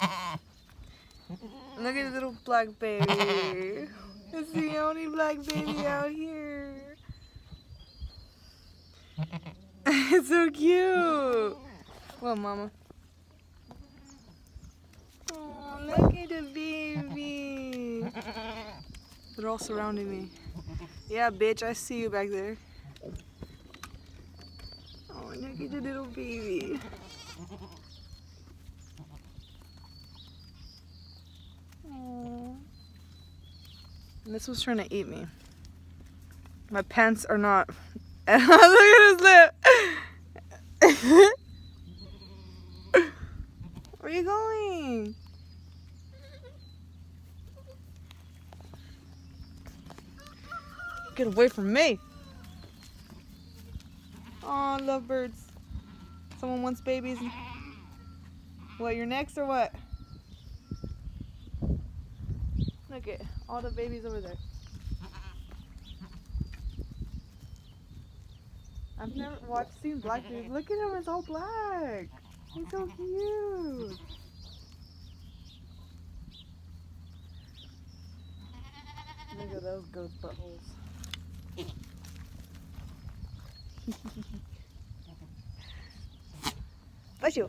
Look at the little black baby. It's the only black baby out here. it's so cute. Well, mama. Oh, look at the baby. They're all surrounding me. Yeah, bitch, I see you back there. Oh, look at the little baby. This was trying to eat me. My pants are not. look at his lip. Where are you going? Get away from me. Oh, lovebirds. Someone wants babies. What, you're next or what? Look at all the babies over there. I've never watched seen black babies. Look at him, it's all black. He's so cute. Look at those goat buttholes. Bless you.